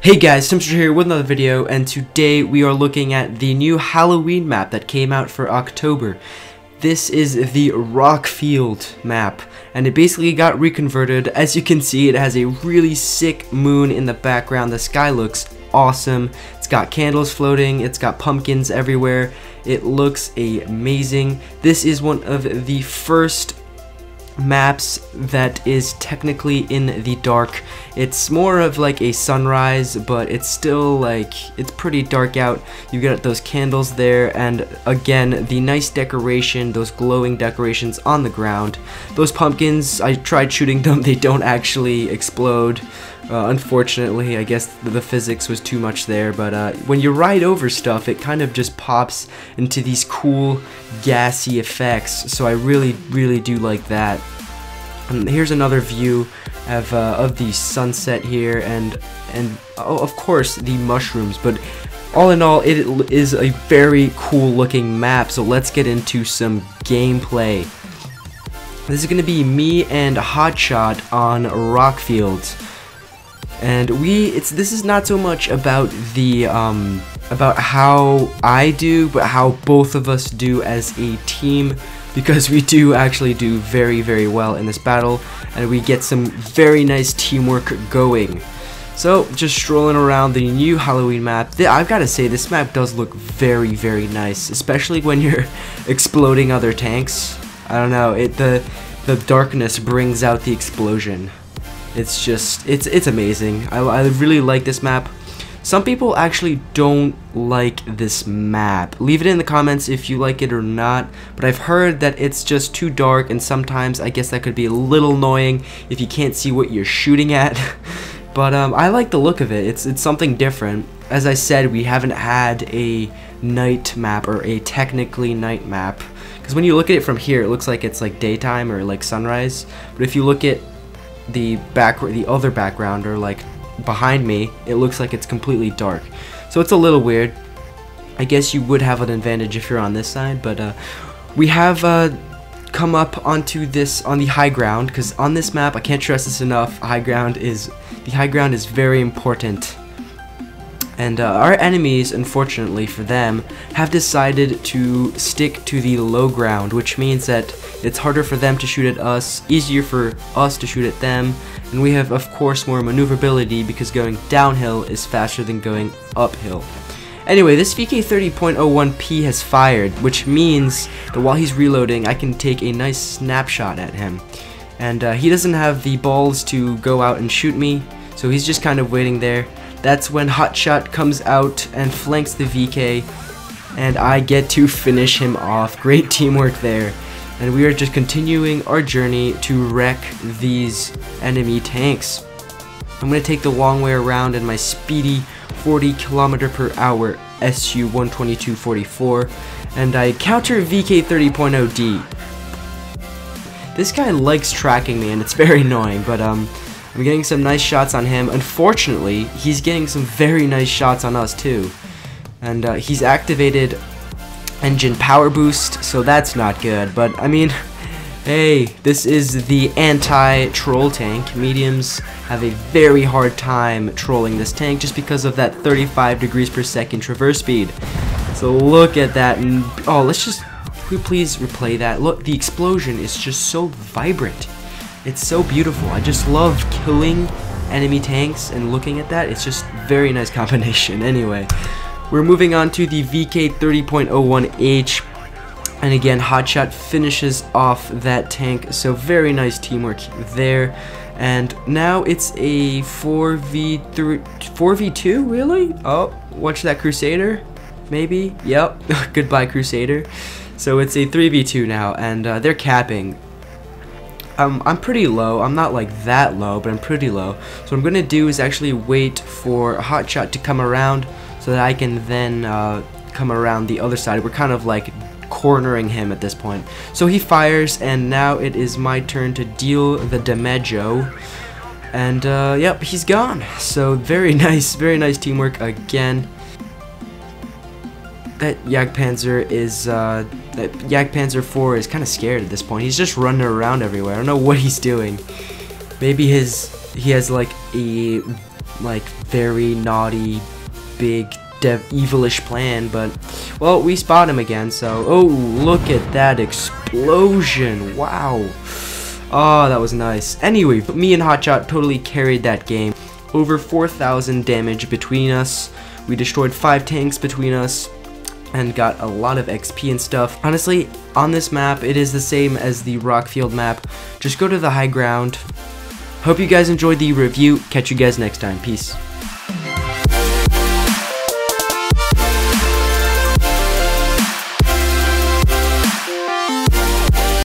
Hey guys, Timster here with another video, and today we are looking at the new Halloween map that came out for October. This is the Rockfield map, and it basically got reconverted. As you can see, it has a really sick moon in the background. The sky looks awesome. It's got candles floating, it's got pumpkins everywhere. It looks amazing. This is one of the first maps that is technically in the dark. It's more of like a sunrise, but it's still like, it's pretty dark out. You got those candles there, and again, the nice decoration, those glowing decorations on the ground. Those pumpkins, I tried shooting them, they don't actually explode. Uh, unfortunately, I guess the physics was too much there, but uh, when you ride over stuff, it kind of just pops into these cool, gassy effects, so I really, really do like that. And here's another view of, uh, of the sunset here, and, and oh, of course, the mushrooms, but all in all, it is a very cool looking map, so let's get into some gameplay. This is going to be me and Hotshot on Rockfields and we it's this is not so much about the um about how I do but how both of us do as a team because we do actually do very very well in this battle and we get some very nice teamwork going. So just strolling around the new Halloween map I've got to say this map does look very very nice especially when you're exploding other tanks. I don't know it the the darkness brings out the explosion it's just, it's it's amazing. I, I really like this map. Some people actually don't like this map. Leave it in the comments if you like it or not, but I've heard that it's just too dark and sometimes I guess that could be a little annoying if you can't see what you're shooting at. but um, I like the look of it. It's, it's something different. As I said, we haven't had a night map or a technically night map. Because when you look at it from here, it looks like it's like daytime or like sunrise. But if you look at the back the other background or like behind me it looks like it's completely dark. So it's a little weird. I guess you would have an advantage if you're on this side but uh, we have uh, come up onto this on the high ground because on this map I can't stress this enough high ground is the high ground is very important and uh, our enemies, unfortunately for them, have decided to stick to the low ground, which means that it's harder for them to shoot at us, easier for us to shoot at them, and we have of course more maneuverability because going downhill is faster than going uphill. Anyway, this VK30.01P has fired, which means that while he's reloading, I can take a nice snapshot at him. And uh, he doesn't have the balls to go out and shoot me, so he's just kind of waiting there. That's when Hotshot comes out and flanks the VK, and I get to finish him off. Great teamwork there. And we are just continuing our journey to wreck these enemy tanks. I'm going to take the long way around in my speedy 40 kilometer per hour SU-122-44, and I counter VK30.0D. This guy likes tracking me, and it's very annoying, but um, I'm getting some nice shots on him. Unfortunately, he's getting some very nice shots on us too. And uh, he's activated engine power boost, so that's not good. But, I mean, hey, this is the anti-troll tank. Mediums have a very hard time trolling this tank just because of that 35 degrees per second traverse speed. So look at that, oh, let's just, we please replay that? Look, the explosion is just so vibrant. It's so beautiful. I just love killing enemy tanks and looking at that. It's just very nice combination. Anyway, we're moving on to the VK30.01H. And again, Hotshot finishes off that tank. So very nice teamwork there. And now it's a 4v3, 4v2, really? Oh, watch that Crusader, maybe? Yep, goodbye Crusader. So it's a 3v2 now, and uh, they're capping. I'm, I'm pretty low. I'm not like that low, but I'm pretty low. So what I'm going to do is actually wait for a Hotshot to come around so that I can then uh, come around the other side. We're kind of like cornering him at this point. So he fires, and now it is my turn to deal the damajo. And, uh, yep, he's gone. So very nice, very nice teamwork again that Jagdpanzer is, uh, that Jagdpanzer 4 is kind of scared at this point. He's just running around everywhere. I don't know what he's doing. Maybe his, he has like a like very naughty, big, dev evilish plan, but well, we spot him again. So, oh, look at that explosion! Wow. Oh, that was nice. Anyway, but me and Hotshot totally carried that game. Over 4,000 damage between us. We destroyed 5 tanks between us and got a lot of XP and stuff. Honestly, on this map, it is the same as the Rockfield map. Just go to the high ground. Hope you guys enjoyed the review. Catch you guys next time. Peace.